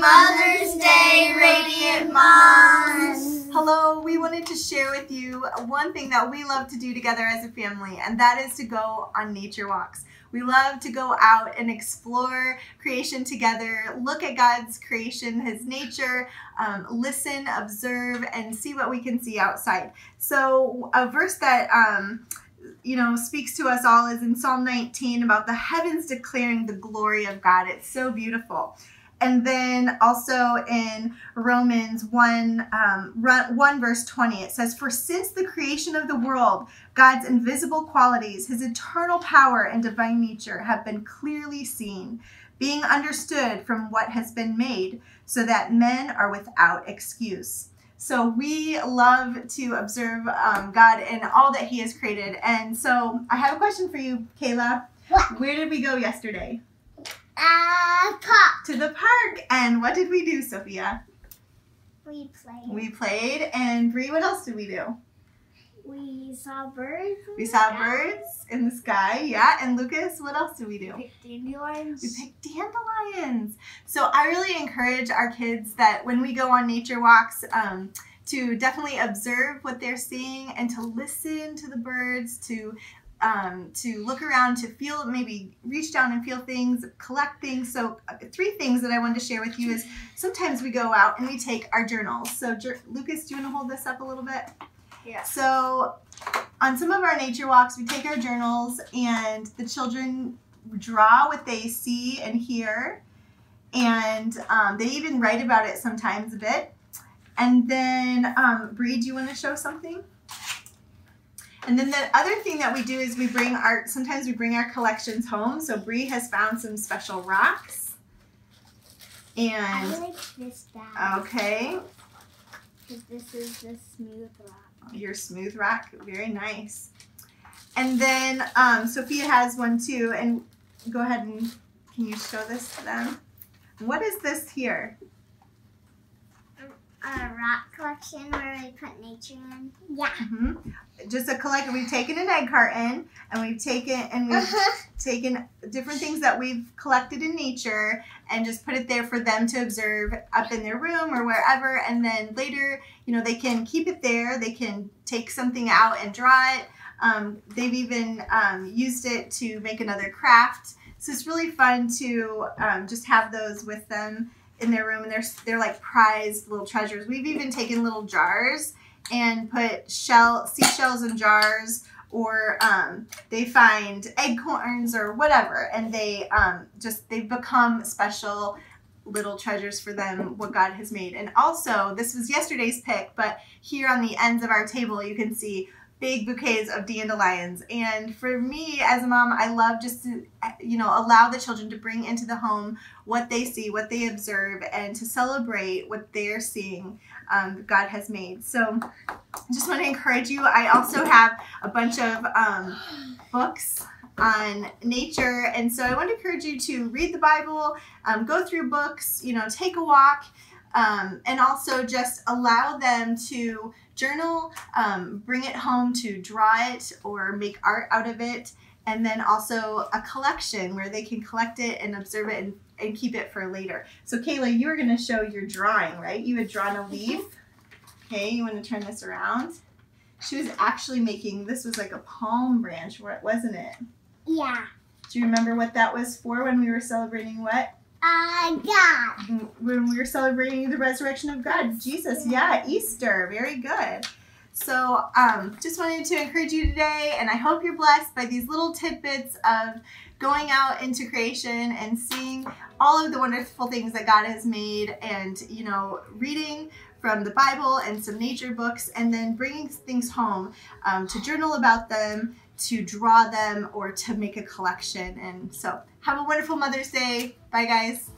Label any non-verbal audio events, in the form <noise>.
Mother's Day, Radiant Moms! Hello, we wanted to share with you one thing that we love to do together as a family, and that is to go on nature walks. We love to go out and explore creation together, look at God's creation, His nature, um, listen, observe, and see what we can see outside. So, a verse that um, you know speaks to us all is in Psalm 19 about the heavens declaring the glory of God. It's so beautiful. And then also in Romans 1, um, 1 verse 20, it says, For since the creation of the world, God's invisible qualities, his eternal power and divine nature have been clearly seen, being understood from what has been made, so that men are without excuse. So we love to observe um, God and all that he has created. And so I have a question for you, Kayla. What? Where did we go yesterday? Uh, pop. To the park. And what did we do, Sophia? We played. We played. And Bree, what else did we do? We saw birds. We saw birds in the sky, yeah. And Lucas, what else did we do? Picked dandelions. We picked dandelions. So I really encourage our kids that when we go on nature walks, um, to definitely observe what they're seeing and to listen to the birds, to um, to look around, to feel, maybe reach down and feel things, collect things. So, uh, three things that I wanted to share with you is sometimes we go out and we take our journals. So, Lucas, do you want to hold this up a little bit? Yeah. So, on some of our nature walks, we take our journals and the children draw what they see and hear. And um, they even write about it sometimes a bit. And then, um, Bree, do you want to show something? And then the other thing that we do is we bring our, sometimes we bring our collections home. So Bree has found some special rocks. And, I like this bag. okay, Because this is the smooth rock. your smooth rock, very nice. And then um, Sophia has one too. And go ahead and, can you show this to them? What is this here? A rock collection where we put nature in. Yeah. hmm Just a collection. We've taken an egg carton and we've taken and we've <laughs> taken different things that we've collected in nature and just put it there for them to observe up in their room or wherever. And then later, you know, they can keep it there. They can take something out and draw it. Um, they've even um, used it to make another craft. So it's really fun to um, just have those with them in their room, and they're they're like prized little treasures. We've even taken little jars and put shell seashells in jars or um, they find acorns or whatever and they um, just they've become special little treasures for them what god has made and also this was yesterday's pick but here on the ends of our table you can see big bouquets of dandelions. And for me as a mom i love just to you know allow the children to bring into the home what they see what they observe and to celebrate what they're seeing um, god has made. So I just want to encourage you. I also have a bunch of um, books on nature. And so i want to encourage you to read the bible um, go through books you know take a walk um, and also just allow them to journal, um, bring it home to draw it or make art out of it, and then also a collection where they can collect it and observe it and, and keep it for later. So Kayla, you were going to show your drawing, right? You had drawn a leaf. Okay, you want to turn this around? She was actually making, this was like a palm branch, wasn't it? Yeah. Do you remember what that was for when we were celebrating what? Uh, God. When we were celebrating the resurrection of God, Jesus. Yeah, Easter. Very good. So, um, just wanted to encourage you today, and I hope you're blessed by these little tidbits of going out into creation and seeing all of the wonderful things that God has made, and you know, reading from the Bible and some nature books, and then bringing things home um, to journal about them, to draw them, or to make a collection. And so, have a wonderful Mother's Day. Bye, guys.